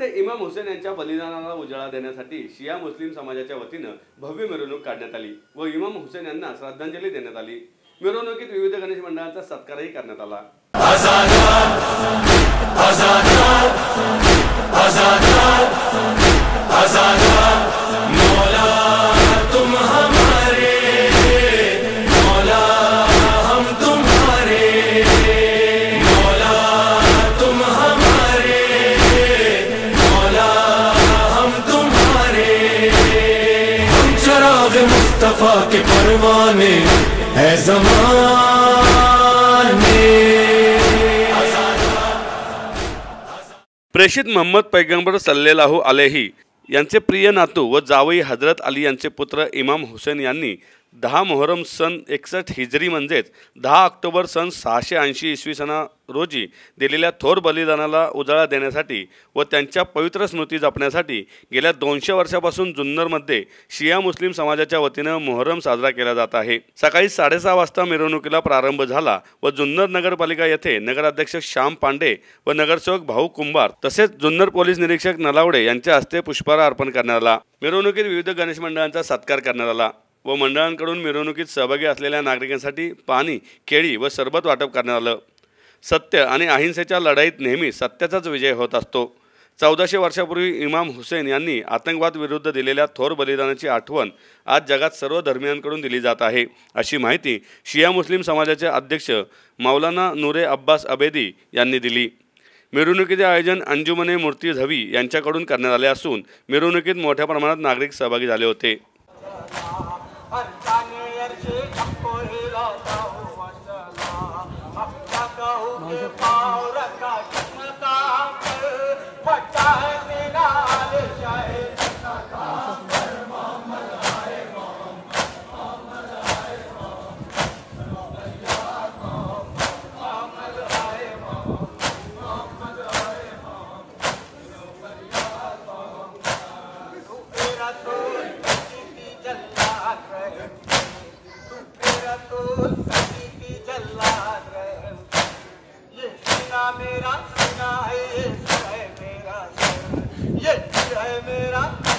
इमाम हुसेन यांच्या बलिदानाला उजाळा देण्यासाठी शिया मुस्लिम समाजाच्या वतीनं भव्य मिरवणूक काढण्यात आली व इमाम हुसेन यांना श्रद्धांजली देण्यात आली. मिरवणुकीत विविध गणेश मंडळांचा सत्कारही करण्यात आला. चराग मुस्तफा के परवाने है जमाने। प्रेषित मोहम्मद पैगंबर सल्लेलाहू आलेही यांचे प्रिय नातू व जावई हजरत अली यांचे पुत्र इमाम हुसेन यांनी दहा मोहरम सन एकसष्ट हिजरी म्हणजेच दहा ऑक्टोबर सन सहाशे ऐंशी इसवी सना रोजी दिलेल्या थोर बलिदानाला उजाळा देण्यासाठी व त्यांच्या पवित्र स्मृती जपण्यासाठी गेल्या दोनशे वर्षापासून जुन्नरमध्ये शिया मुस्लिम समाजाच्या वतीनं मोहरम साजरा केला जात आहे. सकाळी साडेसहा वाजता मिरवणुकीला प्रारंभ झाला व जुन्नर नगरपालिका येथे नगराध्यक्ष श्याम पांडे व नगरसेवक भाऊ कुंभार तसेच जुन्नर पोलीस निरीक्षक नलावडे यांच्या हस्ते पुष्पहार अर्पण करण्यात आला. मिरवणुकीत विविध गणेश मंडळांचा सत्कार करण्यात आला. व मंडळांकडून मिरवणुकीत सहभागी असलेल्या नागरिकांसाठी पाणी केळी व सरबत वाटप करण्यात आलं. सत्य आणि अहिंसेच्या लढाईत नेहमी सत्याचाच विजय होत असतो. चौदाशे वर्षापूर्वी इमाम हुसेन यांनी आतंकवाद विरुद्ध दिलेल्या थोर बलिदानाची आठवण आज जगात सर्व धर्मियांकडून दिली जात आहे अशी माहिती शिया मुस्लिम समाजाचे अध्यक्ष मौलाना नूरे अब्बास अबेदी यांनी दिली. मिरवणुकीचे आयोजन अंजुमने मूर्ती झवी यांच्याकडून करण्यात आले असून मिरवणुकीत मोठ्या प्रमाणात नागरिक सहभागी झाले होते. मेरा तो की सीना मेरा है ये है मेरा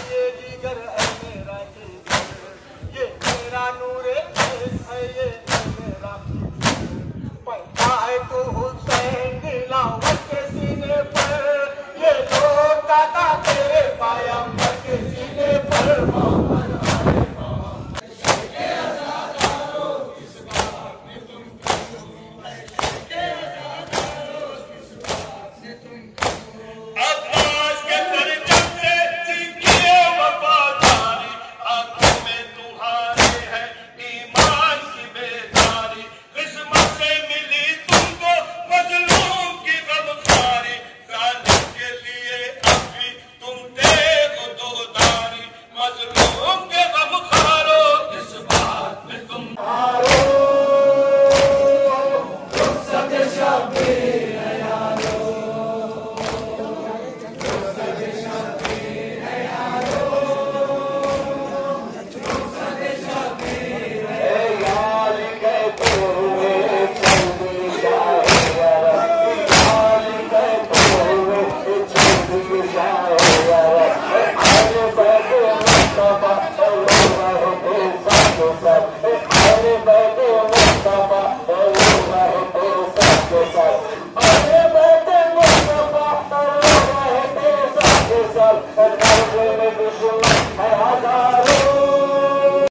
Obrigado.